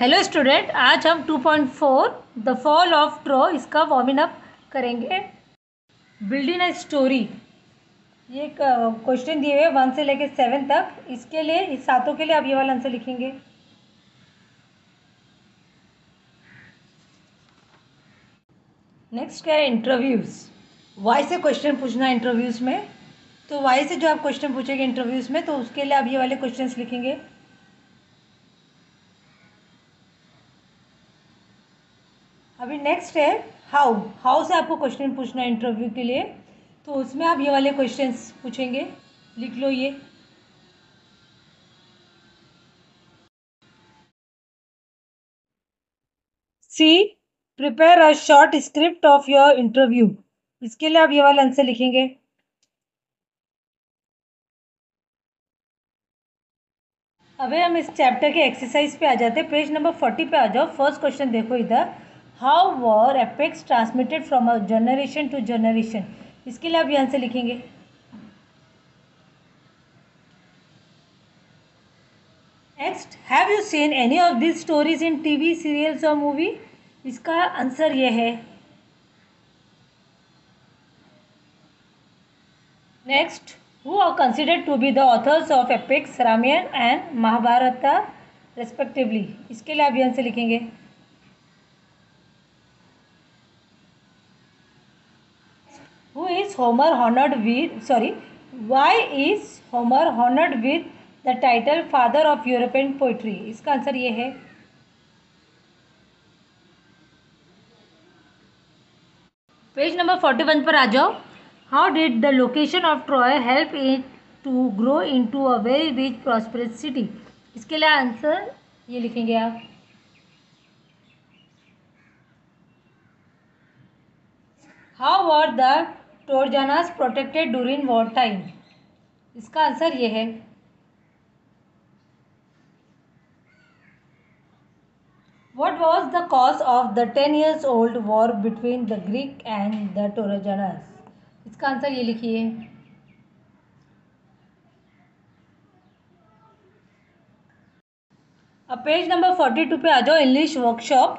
Hello student आज हम 2.4 the fall of Troy इसका वार्मिंग अप करेंगे. बिल्डिंग अ स्टोरी ये क्वेश्चन दिए हुए वन से लेकर सेवन तक. इसके लिए, इस सातों के लिए आप ये वाला आंसर लिखेंगे. नेक्स्ट क्या है? इंटरव्यूज़ वाई से क्वेश्चन पूछना इंटरव्यूज़ में. तो वाई से जो आप क्वेश्चन पूछेंगे इंटरव्यूज़ में तो उसके लिए आप ये वाले क्वेश्चन लिखेंगे. अभी नेक्स्ट है हाउ हाउ से आपको क्वेश्चन पूछना है इंटरव्यू के लिए तो उसमें आप ये वाले क्वेश्चंस पूछेंगे। लिख लो ये। C prepare a short script of your interview इसके लिए आप ये वाला आंसर लिखेंगे। अभी हम इस चैप्टर के एक्सरसाइज पे आ जाते हैं। पेज नंबर फोर्टी पे आ जाओ। फ़र्स्ट क्वेश्चन देखो इधर। How were epics transmitted from a generation to generation इसके लिए आप यहाँ से लिखेंगे। Next have you seen any of this stories in TV serials और मूवी इसका आंसर यह है। Next who are considered to be the authors of epics Ramayan and Mahabharat respectively इसके लिए आप यहाँ से लिखेंगे। Is Homer honored with, sorry, why is Homer honored with the title father of European poetry? इसका answer ये है। Page number forty one पर आ जाओ। How did the location of Troy help it to grow in to a very rich prosperous city इसके लिए answer ये लिखेंगे आप। How were the Trojans protected during war time इसका आंसर ये है। What was the cause of the ten years old war between the Greek and the Trojans इसका answer ये लिखिए। अब पेज नंबर फोर्टी टू पे आ जाओ English workshop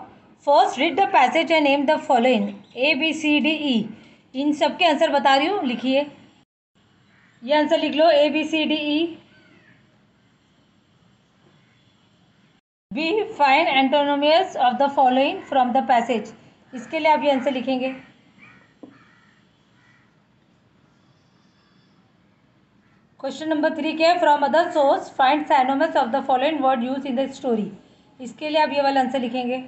first read the passage and name the following A B C D E इन सब के answer बता रही हूँ, लिखिए। ये आंसर लिख लो A B C D E B find antonyms of the following from the passage इसके लिए आप ये आंसर लिखेंगे। क्वेश्चन नंबर थ्री के from other source find synonyms of the following word use in the story इसके लिए आप ये वाला आंसर लिखेंगे।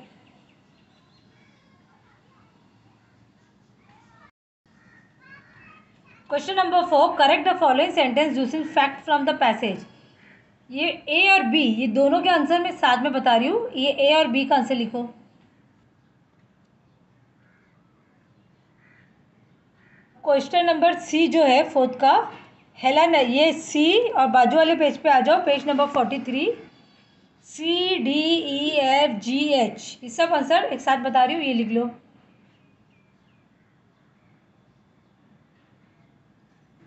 Question number four correct the following sentence using fact from the passage ये ए और बी ये दोनों के आंसर मैं साथ में बता रही हूँ। ये ए और बी का आंसर लिखो। क्वेश्चन नंबर सी जो है फोर्थ का हेलन ये सी और बाजू वाले पेज पे आ जाओ। Page number forty three C D E F G H ये सब आंसर एक साथ बता रही हूँ, ये लिख लो।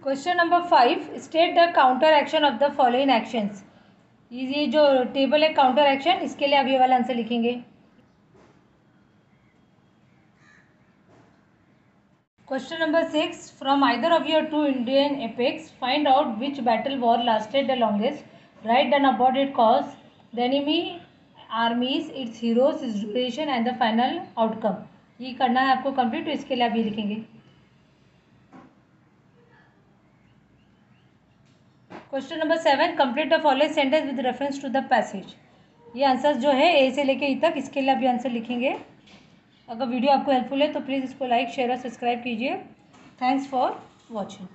Question number five state the counter action of the following actions ये जो टेबल है काउंटर एक्शन इसके लिए आप ये वाला आंसर लिखेंगे. Question number six from either of your two Indian epics find out which battle war lasted the longest write down about it cause the enemy armies its heroes its duration and the final outcome ये करना है आपको complete तो इसके लिए आप ये लिखेंगे. Question number seven complete the following sentence with reference to the passage ये आंसर जो है ए से लेके ई तक, इसके लिए ये आंसर लिखेंगे। अगर वीडियो आपको हेल्पफुल है तो प्लीज़ इसको लाइक शेयर और सब्सक्राइब कीजिए। Thanks for watching